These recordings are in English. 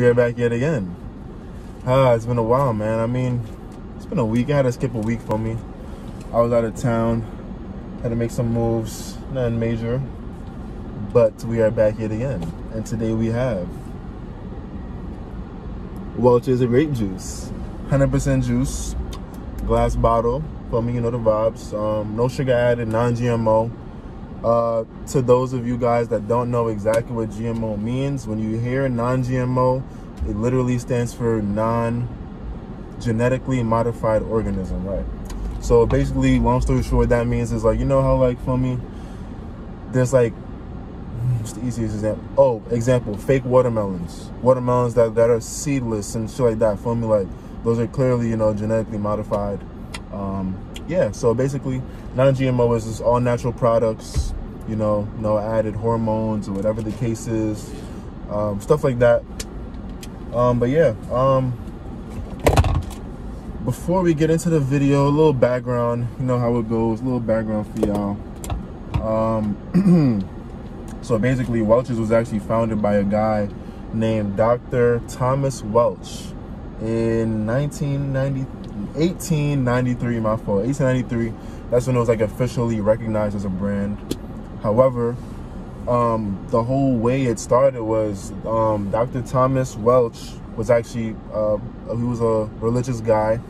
We are back yet again. Ah, it's been a while, man. I mean, it's been a week. I had to skip a week for me. I was out of town, had to make some moves, nothing major. But we are back yet again. And today we have Welch's grape juice. 100% juice, glass bottle. For me, you know the vibes. Um, no sugar added, non-GMO. Uh, to those of you guys that don't know exactly what GMO means, when you hear non-GMO, it literally stands for non-genetically modified organism, right? So basically, long story short, that means is like, you know how like for me, there's like, what's the easiest example? Oh, example, fake watermelons. Watermelons that, that are seedless and shit like that. For me, like, those are clearly, you know, genetically modified. Um, yeah, so basically, non-GMO is just all natural products, you know, no added hormones or whatever the case is, um, stuff like that. Um, but yeah, um, before we get into the video, a little background, you know how it goes, a little background for y'all. Um, so basically, Welch's was actually founded by a guy named Dr. Thomas Welch in 1990, 1893, my fault, 1893. That's when it was like officially recognized as a brand. However, um, the whole way it started was um, Dr. Thomas Welch was actually uh, he was a religious guy,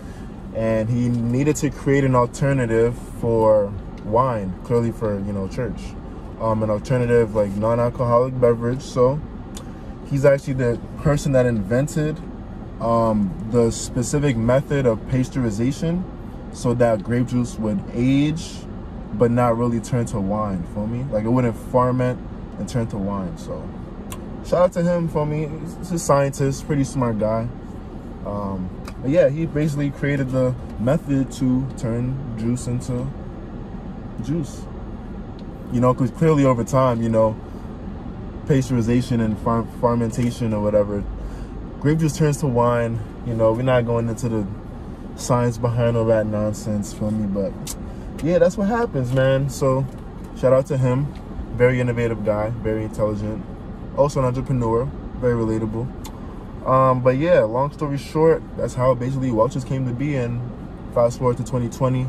and he needed to create an alternative for wine, clearly for you know church, um, an alternative like non-alcoholic beverage. So he's actually the person that invented um, the specific method of pasteurization so that grape juice would age but not really turn to wine for me? Like it wouldn't ferment and turn to wine so. Shout out to him for me? He's a scientist pretty smart guy. Um, but yeah he basically created the method to turn juice into juice. You know because clearly over time you know pasteurization and fermentation or whatever grape juice turns to wine. You know we're not going into the science behind all that nonsense for me? But yeah that's what happens man. So shout out to him. Very innovative guy very intelligent. Also an entrepreneur very relatable. Um, but yeah long story short that's how basically welch's came to be and fast forward to 2020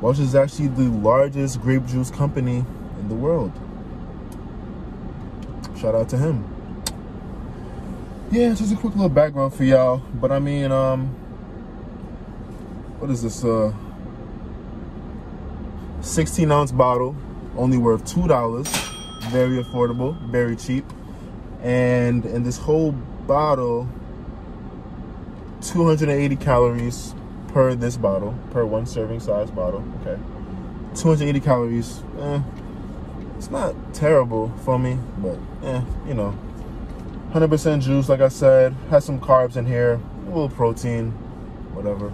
welch's is actually the largest grape juice company in the world. Shout out to him yeah just a quick little background for y'all but i mean um what is this uh 16 ounce bottle only worth two dollars very affordable very cheap and in this whole bottle 280 calories per this bottle per one serving size bottle okay? 280 calories eh, it's not terrible for me but yeah you know 100% juice like i said has some carbs in here a little protein whatever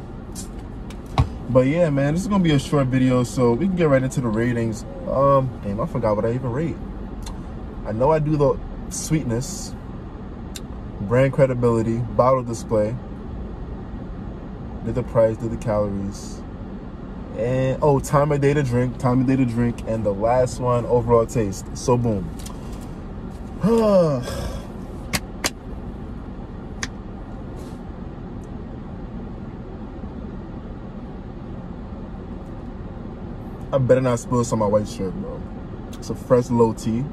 but yeah, man, this is gonna be a short video, so we can get right into the ratings. Um, damn, I forgot what I even rate. I know I do the sweetness, brand credibility, bottle display, did the price, did the calories, and oh, time of day to drink, time of day to drink, and the last one, overall taste. So boom. I better not spill this on my white shirt, bro. It's a fresh low tea.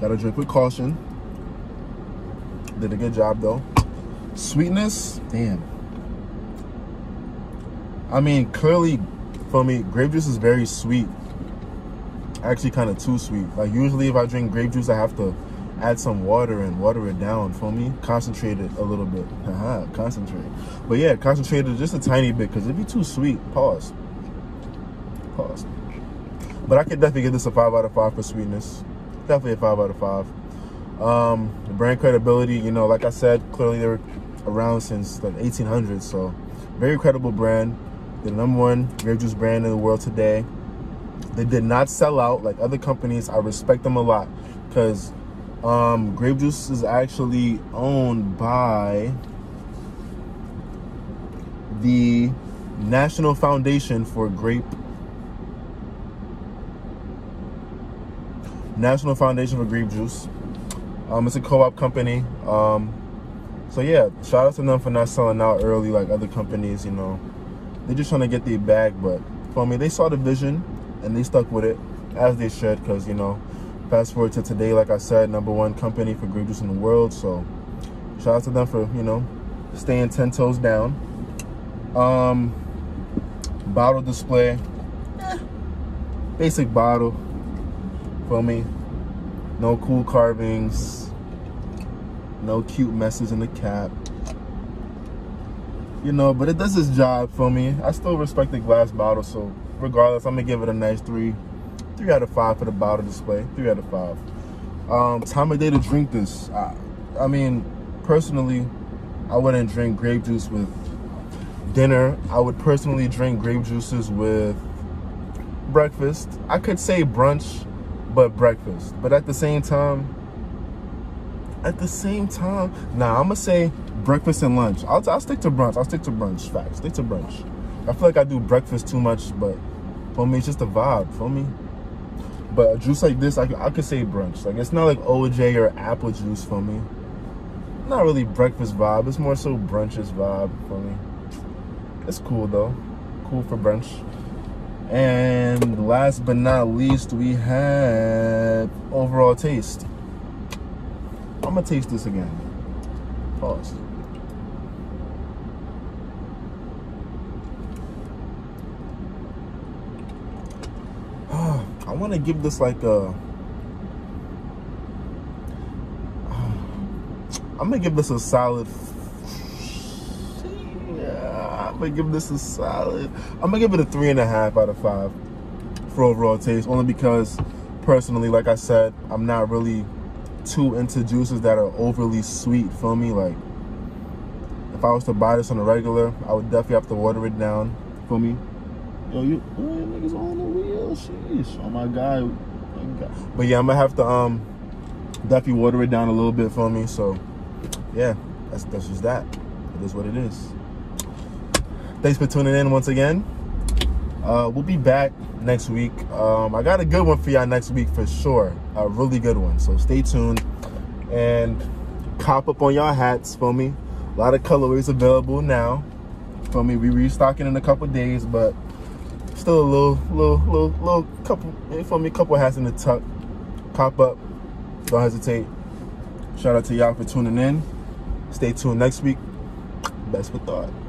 Gotta drink with caution. Did a good job though. Sweetness, damn. I mean, clearly for me, grape juice is very sweet. Actually kind of too sweet. Like usually if I drink grape juice, I have to add some water and water it down for me. Concentrate it a little bit. Haha, concentrate. But yeah, concentrate it just a tiny bit because if you're too sweet, pause. Pause. But I could definitely give this a 5 out of 5 for sweetness. Definitely a 5 out of 5. Um, brand credibility, you know, like I said, clearly they were around since the 1800s. So very credible brand. The number one grape juice brand in the world today. They did not sell out like other companies. I respect them a lot because um, grape juice is actually owned by the National Foundation for Grape National Foundation for Grape Juice. Um, it's a co-op company. Um, so yeah, shout out to them for not selling out early like other companies. You know, they're just trying to get their bag, but for me, they saw the vision and they stuck with it as they should. Cause you know, fast forward to today, like I said, number one company for grape juice in the world. So shout out to them for you know staying ten toes down. Um, bottle display, eh, basic bottle. For me, no cool carvings, no cute messes in the cap. You know, but it does its job for me. I still respect the glass bottle, so regardless, I'm gonna give it a nice three, three out of five for the bottle display. Three out of five. Um, time of day to drink this. I, I mean, personally, I wouldn't drink grape juice with dinner. I would personally drink grape juices with breakfast. I could say brunch, but breakfast. But at the same time, at the same time, nah, I'm gonna say breakfast and lunch. I'll, I'll stick to brunch. I'll stick to brunch. Facts. Stick to brunch. I feel like I do breakfast too much, but for me, it's just a vibe. For me. But a juice like this, I, I could say brunch. Like it's not like OJ or apple juice for me not really breakfast vibe. It's more so brunches vibe for me. It's cool though. Cool for brunch. And last but not least, we have overall taste. I'm gonna taste this again. Pause. I want to give this like a I'm gonna give this a solid. Yeah, I'm gonna give this a solid. I'm gonna give it a three and a half out of five for overall taste, only because personally, like I said, I'm not really too into juices that are overly sweet for me. Like, if I was to buy this on a regular, I would definitely have to water it down for me. Yo, you niggas on the wheel, sheesh. Oh my god. my god. But yeah, I'm gonna have to um definitely water it down a little bit for me. So yeah, that's that's just that. It is what it is. Thanks for tuning in once again. Uh, we'll be back next week. Um, I got a good one for y'all next week for sure. A really good one. So stay tuned and cop up on y'all hats for me. A lot of colorways available now. For me, we restocking in a couple days, but still a little, little, little, little couple for me, couple hats in the tuck. Cop up. Don't hesitate. Shout out to y'all for tuning in. Stay tuned next week. Bevs4Thought.